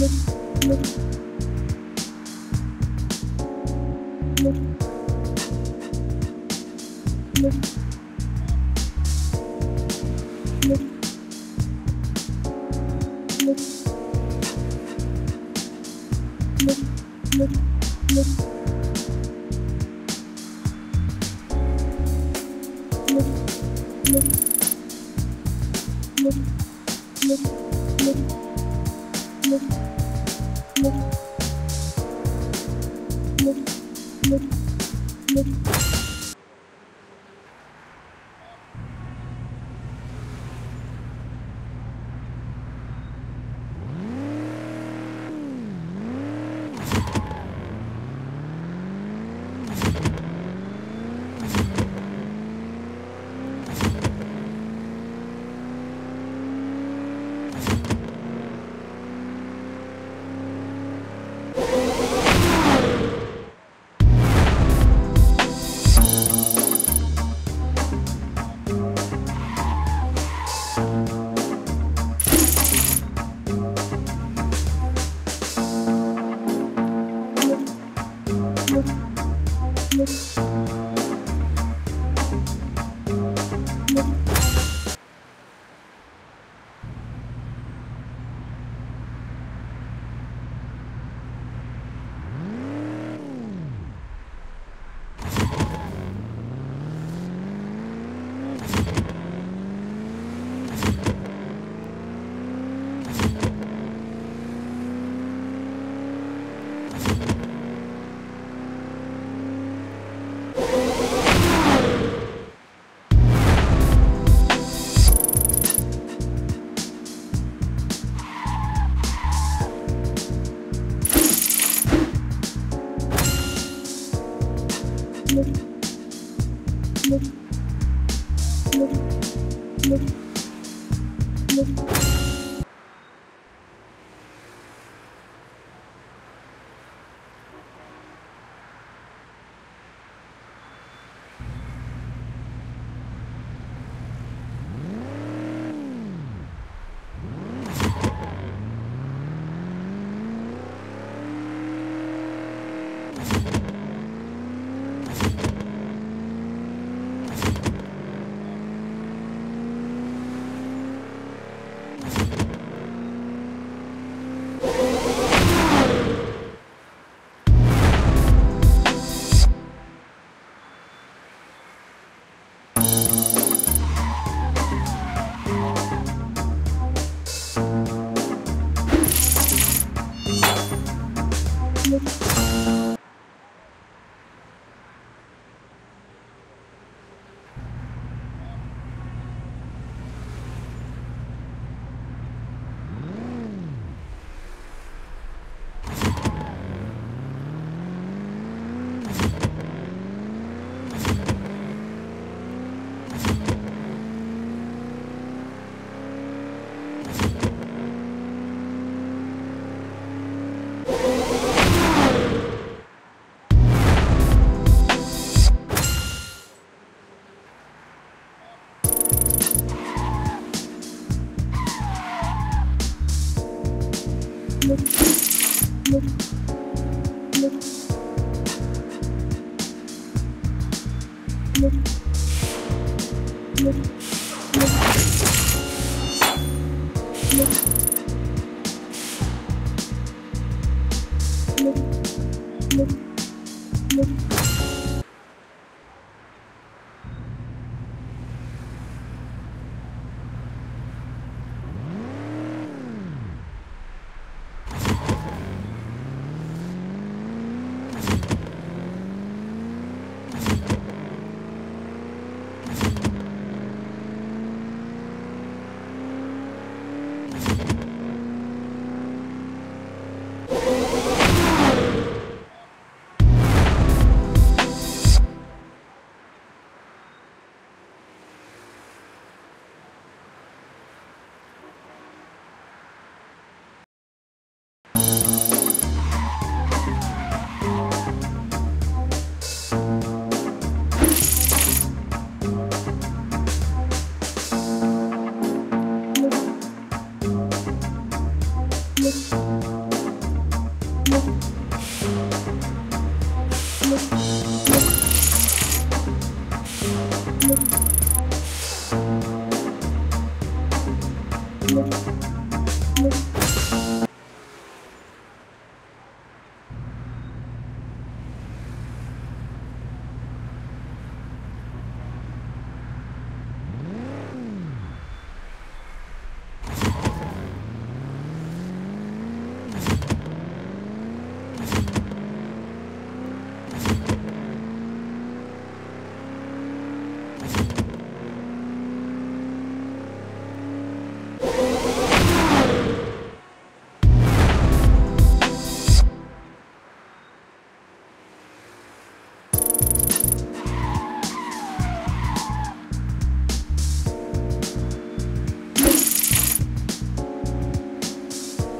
Look, look, look. Thank you. you. Look.